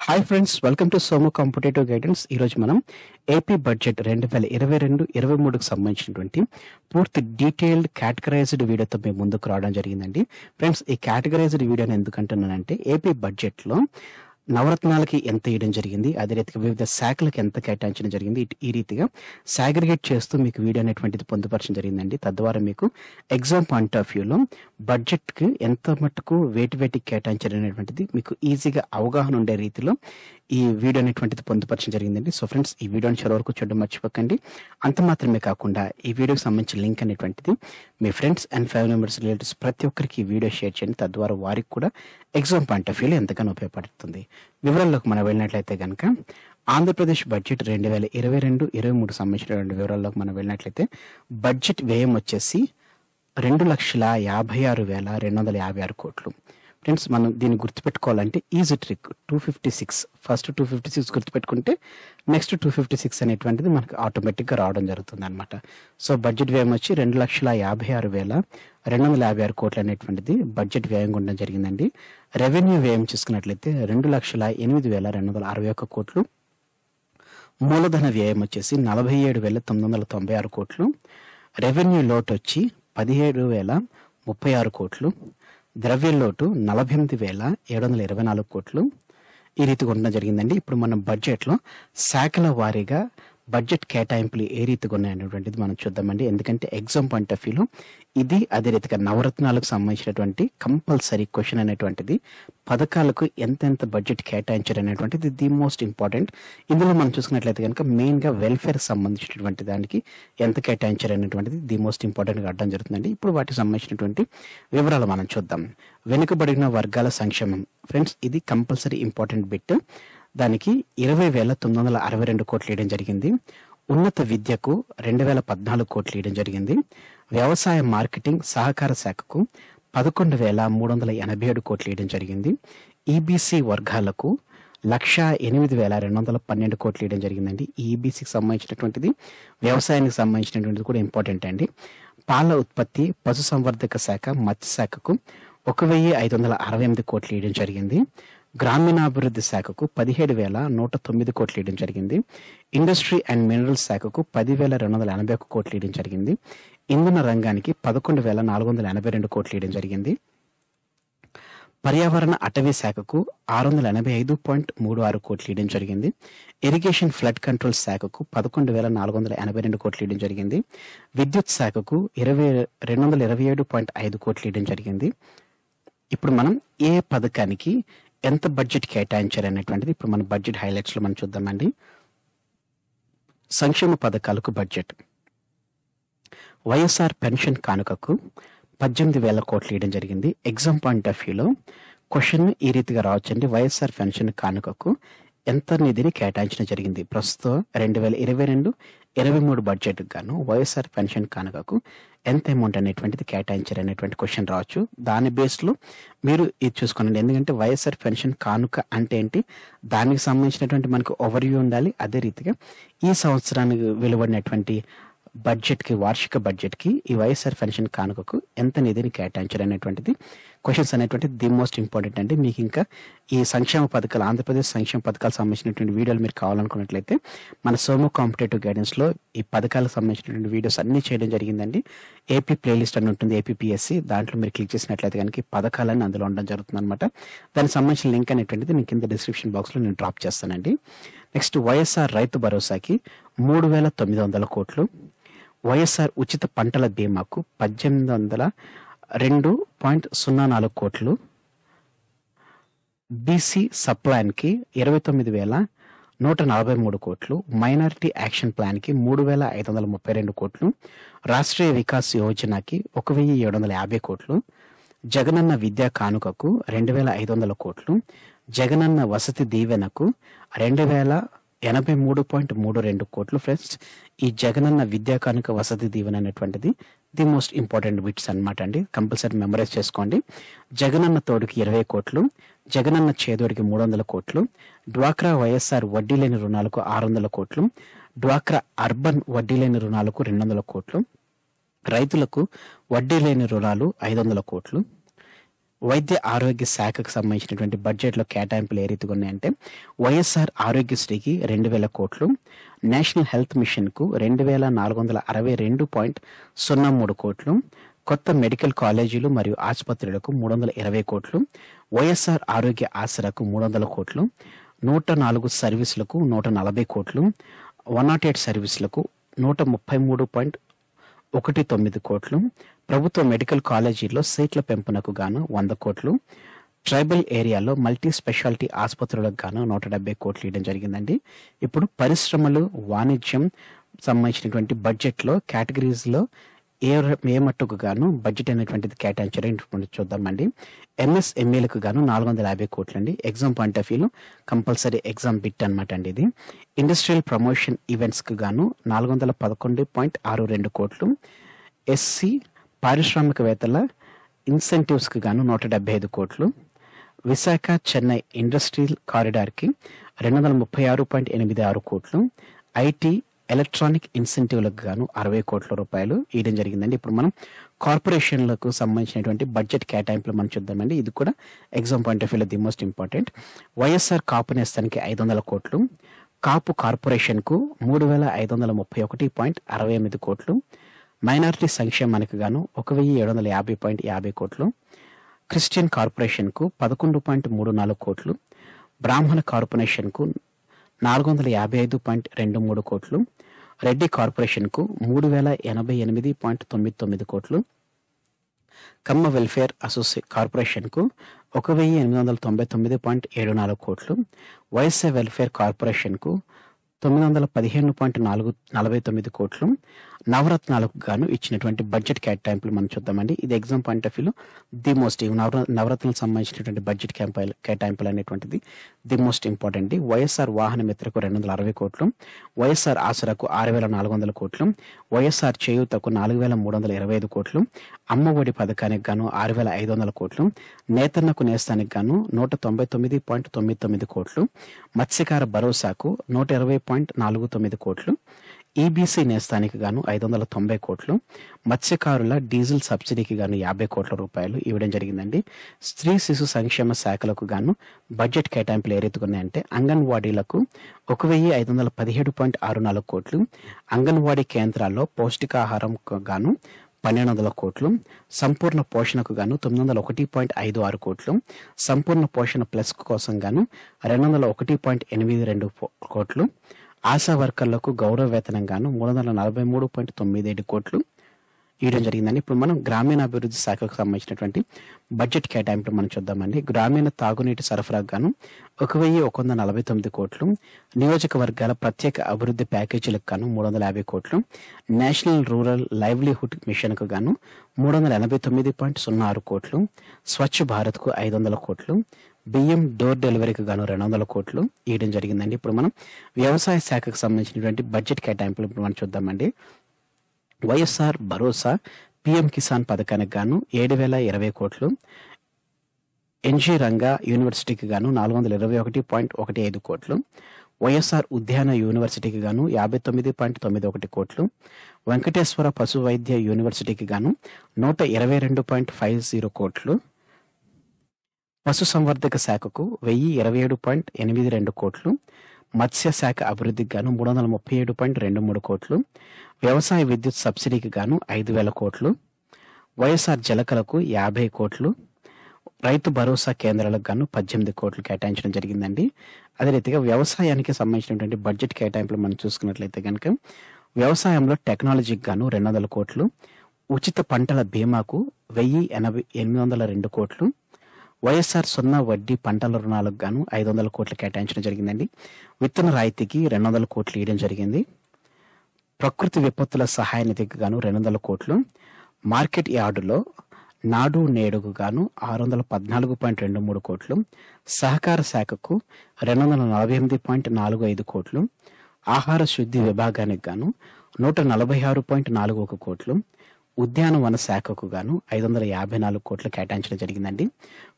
Hi friends welcome to సోమో competitive guidance ఈరోజు మనం AP budget రెండు వేల ఇరవై రెండు ఇరవై మూడుకు సంబంధించినటువంటి పూర్తి డీటెయిల్డ్ కేటగరైజ్డ్ వీడియోతో మేము ముందుకు రావడం జరిగిందండి. ఫ్రెండ్స్ ఈ కేటగరైజ్డ్ వీడియోని ఎందుకంటున్నానంటే ఏపీ బడ్జెట్లో నవరత్నాలకి ఎంత ఇవ్వడం జరిగింది అదే రీతిగా వివిధ శాఖలకు ఎంత కేటాయించడం జరిగింది ఈ రీతిగా సాగ్రిగేట్ చేస్తూ మీకు వీడియో అనేటువంటిది పొందుపరచడం జరిగిందండి. తద్వారా మీకు ఎగ్జామ్ పాయింట్ ఆఫ్ వ్యూలో బడ్జెట్కి ఎంత మటుకు వేటి వేటికి కేటాయించడం అనేటువంటిది మీకు ఈజీగా అవగాహన ఉండే రీతిలో ఈ వీడియో అనేటువంటిది పొందుపరచడం జరిగిందండి. సో ఫ్రెండ్స్ ఈ వీడియోని చివరి వరకు చూడడం మర్చిపోకండి. అంత మాత్రమే కాకుండా ఈ వీడియోకి సంబంధించిన లింక్ అనేటువంటిది మీ friends and family members relatives ప్రతి ఒక్కరికి ఈ వీడియో షేర్ చేయండి. తద్వారా వారికి కూడా ఎగ్జామ్ పాయింట్ ఆఫ్ వ్యూలో ఎంతగానో ఉపయోగపడుతుంది. వివరాల్లోకి మనం వెళ్ళినట్లయితే కనుక ఆంధ్రప్రదేశ్ బడ్జెట్ రెండు వేల ఇరవై రెండు ఇరవై మూడు సంబంధించిన వివరాల్లోకి మనం వెళ్ళినట్లయితే బడ్జెట్ వ్యయం వచ్చేసి రెండు లక్షల యాభై ఆరు వేల రెండు వందల యాభై ఆరు కోట్లు. ఫ్రెండ్స్ మనం దీన్ని గుర్తుపెట్టుకోవాలంటే easy trick two fifty six first two fifty six గుర్తుపెట్టుకుంటే నెక్స్ట్ టూ ఫిఫ్టీ సిక్స్ అనేటువంటిది మనకు ఆటోమేటిక్గా రావడం జరుగుతుంది అనమాట సో బడ్జెట్ వ్యయం వచ్చి రెండు లక్షల యాభై ఆరు వేల రెండు వందల యాభై ఆరు కోట్లు అనేటువంటిది బడ్జెట్ వ్యయం ఉండడం జరిగిందండి. రెవెన్యూ వ్యయం చూసుకున్నట్లయితే రెండు లక్షల ఎనిమిది వేల రెండు వందల అరవై ఒక్క కోట్లు. మూలధన వ్యయం వచ్చేసి నలభై ఏడు వేల తొమ్మిది వందల తొంభై ఆరు కోట్లు. రెవెన్యూ లోటు వచ్చి పదిహేడు వేల ముప్పై ఆరు కోట్లు. ద్రవ్యలోటు నలభై ఎనిమిది వేల ఏడు వందల ఇరవై నాలుగు కోట్లు ఈ రీతిగా ఉండడం జరిగిందండి. ఇప్పుడు మన బడ్జెట్లో శాఖల వారీగా బడ్జెట్ కేటాయింపులు ఏ రీతిగా ఉన్నాయనేటువంటిది మనం చూద్దామండి. ఎందుకంటే ఎగ్జామ్ పాయింట్ ఆఫ్ వ్యూలో ఇది అదే రీతిగా నవరత్నాలకు సంబంధించినటువంటి కంపల్సరీ క్వశ్చన్ అనేటువంటిది పథకాలకు ఎంతెంత బడ్జెట్ కేటాయించారు అనేటువంటిది ది మోస్ట్ ఇంపార్టెంట్ ఇందులో మనం చూసుకున్నట్లయితే కనుక మెయిన్గా వెల్ఫేర్ సంబంధించినటువంటి దానికి ఎంత కేటాయించారు అనేటువంటిది ది మోస్ట్ ఇంపార్టెంట్గా అడ్డం జరుగుతుందండి. ఇప్పుడు వాటికి సంబంధించినటువంటి వివరాలు మనం చూద్దాం. వెనుకబడిన వర్గాల సంక్షేమం. ఫ్రెండ్స్ ఇది కంపల్సరీ ఇంపార్టెంట్ బిట్ దానికి ఇరవై వేల తొమ్మిది వందల అరవై రెండు కోట్లు ఇవ్వడం జరిగింది. ఉన్నత విద్యకు రెండు వేల పద్నాలుగు కోట్లు ఇవ్వడం జరిగింది. వ్యవసాయ మార్కెటింగ్ సహకార శాఖకు పదకొండు వేల మూడు వందల ఎనభై ఏడు కోట్లు ఇవ్వడం జరిగింది. ఈబీసీ వర్గాలకు లక్ష ఎనిమిది వేల రెండు వందల పన్నెండు కోట్లు ఇవ్వడం జరిగిందండి. ఈబీసీకి సంబంధించినటువంటిది వ్యవసాయానికి సంబంధించినటువంటిది కూడా ఇంపార్టెంట్ అండి. పాల ఉత్పత్తి పశుసంవర్ధక శాఖ మత్స్య శాఖకు ఒక వెయ్యి ఐదు వందల అరవై ఎనిమిది కోట్లు ఇవ్వడం జరిగింది. గ్రామీణాభివృద్ధి శాఖకు పదిహేడు వేల నూట తొమ్మిది కోట్లు ఇవ్వడం జరిగింది. ఇండస్ట్రీ అండ్ మినరల్స్ శాఖకు పదివేల రెండు వందల ఎనభై ఒక్క కోట్లు ఇవ్వడం జరిగింది. ఇంధన రంగానికి పదకొండు వేల నాలుగు వందల ఎనభై రెండు కోట్లు ఇవ్వడం జరిగింది. పర్యావరణ అటవీ శాఖకు ఆరు వందల ఎనభై ఐదు పాయింట్ మూడు ఆరు కోట్లు ఇవ్వడం జరిగింది. ఇరిగేషన్ ఫ్లడ్ కంట్రోల్ శాఖకు పదకొండు వేల నాలుగు వందల ఎనభై రెండు కోట్లు ఇవ్వడం జరిగింది. విద్యుత్ శాఖకు ఇరవై రెండు వందల ఇరవై ఏడు పాయింట్ ఐదు కోట్లు ఇవ్వడం జరిగింది. ఇప్పుడు మనం ఏ పథకానికి ఎంత బడ్జెట్ కేటాయించారు అనేటువంటిది ఇప్పుడు మన బడ్జెట్ హైలైట్స్లో మనం చూద్దామండి. సంక్షేమ పథకాలకు బడ్జెట్ వైఎస్ఆర్ పెన్షన్ కానుకకు పద్దెనిమిది వేల కోట్లు ఇవ్వడం జరిగింది. ఎగ్జామ్ పాయింట్ ఆఫ్ వ్యూలో క్వశ్చన్ ఈ రీతిగా రావచ్చండి. వైఎస్ఆర్ పెన్షన్ కానుకకు ఎంత నిధిని కేటాయించడం జరిగింది? ప్రస్తుతం రెండు వేల ఇరవై రెండు ఇరవై మూడు బడ్జెట్ గాను వైఎస్ఆర్ పెన్షన్ కానుకకు ఎంత అమౌంట్ అనేటువంటిది కేటాయించారు అనేటువంటి క్వశ్చన్ రావచ్చు. దాని బేస్లో మీరు ఇది చూసుకోండి ఎందుకంటే వైఎస్ఆర్ పెన్షన్ కానుక అంటే ఏంటి? దానికి సంబంధించినటువంటి మనకు ఓవర్వ్యూ ఉండాలి. అదే రీతిగా ఈ సంవత్సరానికి వెలువడినటువంటి బడ్జెట్కి వార్షిక బడ్జెట్కి ఈ వైఎస్ఆర్ పెన్షన్ కానుకకు ఎంత నిధిని కేటాయించారు అనేటువంటిది క్వశ్చన్స్ అనేటువంటిది ది మోస్ట్ ఇంపార్టెంట్ అండి. మీకు ఇంకా ఈ సంక్షేమ పథకాలు ఆంధ్రప్రదేశ్ సంక్షేమ పథకాలకు సంబంధించినటువంటి వీడియోలు మీరు కావాలనుకున్నట్లయితే మన సోమో కాంపిటేటివ్ గైడెన్స్లో ఈ పథకాలకు సంబంధించినటువంటి వీడియోస్ అన్ని చేయడం జరిగిందండి. ఏపీ ప్లేలిస్ట్ అని ఉంటుంది ఏపీపీఎస్సీ దాంట్లో మీరు క్లిక్ చేసినట్లయితే కనుక పథకాలన్నీ అందులో ఉండడం జరుగుతుంది అనమాట దానికి సంబంధించిన లింక్ అనేటువంటిది నేను కింద డిస్క్రిప్షన్ బాక్స్లో నేను డ్రాప్ చేస్తానండి. నెక్స్ట్ వైఎస్ఆర్ రైతు భరోసాకి మూడు వేల తొమ్మిది వందల కోట్లు వైఎస్ఆర్ ఉచిత పంటల బీమాకు పద్దెనిమిది వందల రెండు పాయింట్ సున్నా నాలుగు కోట్లు. బీసీ సప్లాన్కి ఇరవై తొమ్మిది వేల నూట నలభై మూడు కోట్లు. మైనారిటీ యాక్షన్ ప్లాన్కి మూడు వేల ఐదు వందల ముప్పై రెండు కోట్లు. రాష్ట్రీయ వికాస్ యోజనకి ఒక వెయ్యి ఏడు వందల యాభై కోట్లు. జగనన్న విద్యా కానుకకు రెండు వేల ఐదు వందల కోట్లు. జగనన్న వసతి దీవెనకు రెండు వేల ఎనభై మూడు పాయింట్ మూడు రెండు కోట్లు ఫ్రెండ్స్. ఈ జగనన్న విద్యా కానుక వసతి దీవెన అనేటువంటిది ది మోస్ట్ ఇంపార్టెంట్ బిట్స్ అన్నమాట అండి. కంపల్సరీ మెమరైజ్ చేసుకోండి. జగనన్న తోడుకి ఇరవై కోట్లు జగనన్న చేదోడికి మూడు వందల కోట్లు డ్వాక్రా వైఎస్ఆర్ వడ్డీ లేని రుణాలకు ఆరు వందల కోట్లు డ్వాక్రా అర్బన్ వడ్డీ లేని రుణాలకు రెండు వందల కోట్లు రైతులకు వడ్డీ లేని రుణాలు ఐదు వందల కోట్లు వైద్య ఆరోగ్య శాఖకు సంబంధించినటువంటి బడ్జెట్లో కేటాయింపులు ఏ రీతిగా ఉన్నాయంటే వైఎస్ఆర్ ఆరోగ్యశ్రీకి రెండు వేల కోట్లు నేషనల్ హెల్త్ మిషన్కు రెండు వేల నాలుగు వందల అరవై రెండు పాయింట్ సున్నా మూడు కోట్లు కొత్త మెడికల్ కాలేజీలు మరియు ఆసుపత్రులకు మూడు వందల ఇరవై కోట్లు వైఎస్ఆర్ ఆరోగ్య ఆసరకు మూడు వందల కోట్లు నూట నాలుగు సర్వీసులకు నూట నలభై కోట్లు వన్ నాట్ ఎయిట్ సర్వీసులకు నూట ముప్పై మూడు పాయింట్ ఒకటి తొమ్మిది కోట్లు ప్రభుత్వ మెడికల్ కాలేజీలో సీట్ల పెంపునకు గాను వంద కోట్లు ట్రైబల్ ఏరియాలో మల్టీ స్పెషాలిటీ ఆసుపత్రులకు గాను నూట డెబ్బై కోట్లు ఇవ్వడం జరిగిందండి. ఇప్పుడు పరిశ్రమలు వాణిజ్యం సంబంధించినటువంటి బడ్జెట్లో కేటగిరీస్లో ఏ ఏ మట్టుకు గాను బడ్జెట్ అనేటువంటిది కేటాయించారో చూద్దామండి. ఎంఎస్ఎంఏలకు గాను నాలుగు వందల యాభై కోట్లు అండి ఎగ్జామ్ పాయింట్ ఆఫ్ వ్యూలో కంపల్సరీ ఎగ్జామ్ బిట్ అనమాట అండి ఇది. ఇండస్ట్రియల్ ప్రమోషన్ ఈవెంట్స్కి గాను నాలుగు వందల పదకొండు పాయింట్ ఆరు రెండు కోట్లు. ఎస్సీ పారిశ్రామికవేత్తల ఇన్సెంటివ్స్కి గాను నూట డెబ్బై ఐదు కోట్లు విశాఖ చెన్నై ఇండస్ట్రియల్ కారిడార్కి రెండు వందల ముప్పై ఆరు పాయింట్ ఎనిమిది ఆరు కోట్లు ఐటీ ఎలక్ట్రానిక్ ఇన్సెంటివ్లకు గాను అరవై కోట్ల రూపాయలు ఇవ్వడం జరిగిందండి. ఇప్పుడు మనం కార్పొరేషన్లకు సంబంధించినటువంటి బడ్జెట్ కేటాయింపులు మనం చూద్దామండి. ఇది కూడా ఎగ్జామ్ పాయింట్ ఆఫ్ వ్యూలో the most important. YSR Kapu నేస్తానికి ఐదు వందల కోట్లు కాపు కార్పొరేషన్కు మూడు వేల ఐదు వందల ముప్పై ఒకటి పాయింట్ అరవై ఎనిమిది కోట్లు మైనారిటీ సంక్షేమానికి గాను ఒక వెయ్యి ఏడు వందల యాభై పాయింట్ యాభై కోట్లు క్రిస్టియన్ కార్పొరేషన్కు పదకొండు పాయింట్ మూడు నాలుగు కోట్లు బ్రాహ్మణ కార్పొరేషన్కు నాలుగు వందల యాభై ఐదు పాయింట్ రెండు మూడు కోట్లు రెడ్డి కార్పొరేషన్కు మూడు వేల ఎనభై ఎనిమిది పాయింట్ తొమ్మిది తొమ్మిది కోట్లు కమ్మ వెల్ఫేర్ అసోసియే కార్పొరేషన్కు ఒక వెయ్యి ఎనిమిది వందల తొంభై తొమ్మిది పాయింట్ ఏడు నాలుగు కోట్లు వైఎస్ఆర్ వెల్ఫేర్ కార్పొరేషన్కు తొమ్మిది వందల పదిహేను పాయింట్ నాలుగు నలభై తొమ్మిది కోట్లు నవరత్నాలకు గాను ఇచ్చినటువంటి బడ్జెట్ కేటాయింపులు మనం చూద్దామండి. ఇది ఎగ్జామ్ పాయింట్ ఆఫ్ వ్యూలో ది మోస్ట్ నవర నవరత్నాలకు సంబంధించినటువంటి బడ్జెట్ క్యాంపాయిల్ కేటాయింపులు అనేటువంటిది ది మోస్ట్ ఇంపార్టెంట్. వైఎస్ఆర్ వాహన మిత్రకు రెండు వందల అరవై కోట్లు వైఎస్ఆర్ ఆసరకు ఆరు వేల నాలుగు వందల కోట్లు వైఎస్ఆర్ చేయూతకు నాలుగు వేల మూడు వందల ఇరవై ఐదు కోట్లు అమ్మ ఒడి పథకానికి గాను ఆరు వేల ఐదు వందల కోట్లు నేతన్నకు నేస్తానికి గాను నూట తొంభై తొమ్మిది పాయింట్ తొమ్మిది తొమ్మిది కోట్లు మత్స్యకార భరోసాకు నూట ఇరవై పాయింట్ నాలుగు తొమ్మిది కోట్లు ఈబీసీ నేస్తానికి గాను ఐదు వందల తొంభై కోట్లు మత్స్యకారుల డీజిల్ సబ్సిడీకి గాను యాభై కోట్ల రూపాయలు ఇవ్వడం జరిగిందండి. స్త్రీ శిశు సంక్షేమ శాఖలకు గాను బడ్జెట్ కేటాయింపులు ఏరెత్తుకున్నాయంటే అంగన్వాడీలకు ఒక వెయ్యి ఐదు వందల పదిహేడు పాయింట్ ఆరు నాలుగు కోట్లు అంగన్వాడీ కేంద్రాల్లో పౌష్టికాహారం గాను పన్నెండు వందల కోట్లు సంపూర్ణ పోషణకు గాను తొమ్మిది వందల ఒకటి పాయింట్ ఐదు ఆరు కోట్లు సంపూర్ణ పోషణ ప్లస్ కోసం గాను రెండు వందల ఒకటి పాయింట్ ఎనిమిది రెండు కోట్లు ఆశా వర్కర్లకు గౌరవ వేతనంగాను మూడు వందల నలభై మూడు పాయింట్ తొమ్మిది ఏడు కోట్లు ఇవ్వడం జరిగిందని ఇప్పుడు మనం గ్రామీణాభివృద్ధి శాఖకు సంబంధించినటువంటి బడ్జెట్ కేటాయింపులు మనం చూద్దామండి. గ్రామీణ తాగునీటి సరఫరాకు గాను ఒక వెయ్యి ఒక వంద నలభై తొమ్మిది కోట్లు నియోజకవర్గాల ప్రత్యేక అభివృద్ధి ప్యాకేజీలకు గాను మూడు వందల యాభై కోట్లు నేషనల్ రూరల్ లైవ్లీహుడ్ మిషన్కు గాను మూడు వందల ఎనభై తొమ్మిది పాయింట్ సున్నా ఆరు కోట్లు స్వచ్ఛ భారత్కు ఐదు వందల కోట్లు బియ్యం డోర్ డెలివరీకి గాను రెండు వందల కోట్లు ఇవ్వడం జరిగిందండి. ఇప్పుడు మనం వ్యవసాయ శాఖకు సంబంధించినటువంటి బడ్జెట్ కేటాయింపులు ఇప్పుడు మనం చూద్దామండి. వైఎస్ఆర్ భరోసా పిఎం కిసాన్ పథకానికి గాను ఏడు వేల ఇరవై కోట్లు. ఎన్జి రంగా యూనివర్సిటీకి గాను నాలుగు వందల ఇరవై ఒకటి పాయింట్ ఒకటి ఐదు కోట్లు. వైఎస్ఆర్ ఉద్యాన యూనివర్సిటీకి గాను యాభై తొమ్మిది పాయింట్ తొమ్మిది ఒకటి కోట్లు. వెంకటేశ్వర పశు వైద్య యూనివర్సిటీకి గాను నూట ఇరవై రెండు పాయింట్ ఫైవ్ జీరో కోట్లు. పశుసంవర్ధక శాఖకు వెయ్యి ఇరవై ఏడు పాయింట్ ఎనిమిది రెండు కోట్లు మత్స్య శాఖ అభివృద్ధికి గాను మూడు వందల ముప్పై ఏడు పాయింట్ రెండు మూడు కోట్లు వ్యవసాయ విద్యుత్ సబ్సిడీకి గాను ఐదు వేల కోట్లు వైఎస్ఆర్ జలకలకు యాభై కోట్లు రైతు భరోసా కేంద్రాలకు గాను పద్దెనిమిది కోట్లు కేటాయించడం జరిగిందండి. అదే రీతిగా వ్యవసాయానికి సంబంధించినటువంటి బడ్జెట్ కేటాయింపులు మనం చూసుకున్నట్లయితే కనుక వ్యవసాయంలో టెక్నాలజీకి గాను రెండు వందల కోట్లు ఉచిత పంటల బీమాకు వెయ్యి ఎనభై ఎనిమిది వందల రెండు కోట్లు వైఎస్ఆర్ సున్నా వడ్డీ పంటల రుణాలకు గాను ఐదు వందల కోట్లు కేటాయించడం జరిగిందండి. విత్తన రాయితీకి రెండు వందల కోట్లు ఇవ్వడం జరిగింది. ప్రకృతి విపత్తుల సహాయ నిధికి గాను రెండు వందల కోట్లు. మార్కెట్ యార్డులో నాడు నేడుకు గాను ఆరు వందల పద్నాలుగు పాయింట్ రెండు మూడు కోట్లు. సహకార శాఖకు రెండు వందల నలభై ఎనిమిది పాయింట్ నాలుగు ఐదు కోట్లు. ఆహార శుద్ధి విభాగానికి గాను నూట నలభై ఆరు పాయింట్ నాలుగు ఒక కోట్లు. ఉద్యానవన శాఖకు గాను ఐదు వందల యాభై నాలుగు కోట్లు కేటాయించడం జరిగిందండి.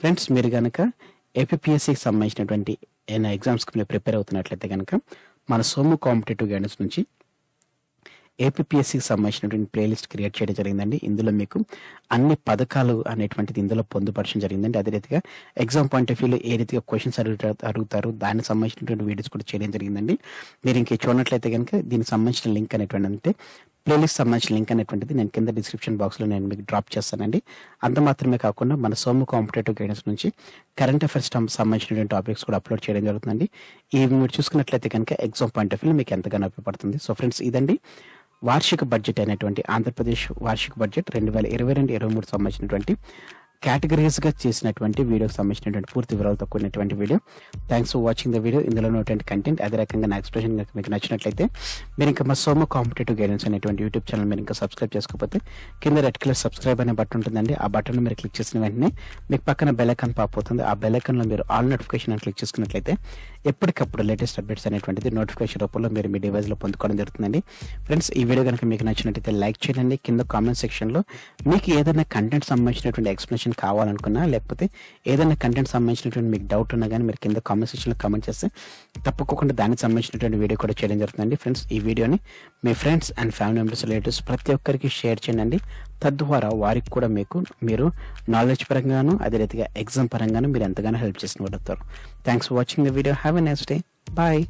ఫ్రెండ్స్ మీరు కనుక ఏపీఎస్సికి సంబంధించినటువంటి ఏమైనా ఎగ్జామ్స్కి మీరు ప్రిపేర్ అవుతున్నట్లయితే కనుక మన సోము కాంపిటేటివ్ గైడెన్స్ నుంచి ఏపీఎస్సికి సంబంధించినటువంటి ప్లేలిస్ట్ క్రియేట్ చేయడం జరిగిందండి. ఇందులో మీకు అన్ని పథకాలు అనేటువంటిది ఇందులో పొందుపరచడం జరిగిందండి. అదే రీతిగా ఎగ్జామ్ పాయింట్ ఆఫ్ వ్యూలో ఏ రీతిగా క్వశ్చన్స్ అడుగుతారు అడుగుతారు దానికి సంబంధించినటువంటి వీడియోస్ కూడా చేయడం జరిగిందండి. మీరు ఇంకే చూడనట్లయితే కనుక దీనికి సంబంధించిన లింక్ అనేటువంటి అంటే ప్లేలిస్ట్ సంబంధించిన లింక్ అనేటువంటిది నేను కింద డిస్క్రిప్షన్ బాక్స్లో నేను మీకు డ్రాప్ చేస్తానండి. అంత మాత్రమే కాకుండా మన సోము కాంపిటేటివ్ గైడెన్స్ నుంచి కరెంట్ అఫైర్స్ సంబంధించినటువంటి టాపిక్స్ కూడా అప్లోడ్ చేయడం జరుగుతుందండి. ఇవి మీరు చూసుకున్నట్లయితే కనుక ఎగ్జామ్ పాయింట్ ఆఫ్ వ్యూ మీకు ఎంతగానో ఉపయోగపడుతుంది. సో ఫ్రెండ్స్ ఇదండి. వార్షిక బడ్జెట్ అయినటువంటి ఆంధ్రప్రదేశ్ వార్షిక బడ్జెట్ రెండు వేల ఇరవై రెండు ఇరవై మూడు సంబంధించినటువంటి కేటగిరీస్గా చేసినటువంటి వీడియోకి సంబంధించినటువంటి పూర్తి వివరాలతో కూడినటువంటి video. Thanks for watching the video ఇందులో ఉన్నటువంటి కంటెంట్ అదే రకంగా నా ఎక్స్ప్రెషన్ కనుక మీకు నచ్చినట్లయితే మీరు ఇంకా మా సోమ కాంపిటేటివ్ గైడెన్స్ అనేటువంటి యూట్యూబ్ ఛానల్ మీరు ఇంకా సబ్స్క్రైబ్ చేసుకోకపోతే కింద రెడ్ కలర్ సబ్స్క్రైబ్ అనే బటన్ ఉంటుందండి. ఆ బటన్ మీరు క్లిక్ చేసిన వెంటనే మీకు పక్కన బెలకన్ పాప్ అవుతుంది. ఆ బెల్ మీరు ఆల్ నోటిఫికేషన్ అని క్లిక్ చేసుకున్నట్లయితే ఎప్పటికప్పుడు లేటెస్ట్ అప్డేట్స్ అనేటువంటిది నోటిఫికేషన్ రూపంలో మీరు మీ డివైస్లో పొందుకోవడం జరుగుతుందండి. ఫ్రెండ్స్ ఈ వీడియో కనుక మీకు నచ్చినట్లయితే లైక్ చేయండి. కింద కామెంట్ సెక్షన్లో మీకు ఏదైనా కంటెంట్ సంబంధించినటువంటి ఎక్స్ప్లెనేషన్ కావాలనుకున్నా లేకపోతే ఏదైనా కంటెంట్ సంబంధించినటువంటి మీకు డౌట్ ఉన్నా కానీ మీరు కింద కామెంట్ సెక్షన్లో కామెంట్ చేస్తే తప్పకుండా దానికి సంబంధించినటువంటి వీడియో కూడా చేయడం జరుగుతుందండి. ఫ్రెండ్స్ ఈ వీడియోని మీ friends and family members relatives ప్రతి ఒక్కరికి షేర్ చేయండి. తద్వారా వారికి కూడా మీకు మీరు నాలెడ్జ్ పరంగాను అదే రీతిగా ఎగ్జామ్ పరంగాను మీరు ఎంతగానో హెల్ప్ చేసిన వాడతారు thanks for watching the video have a next day bye